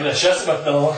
une chasse maintenant.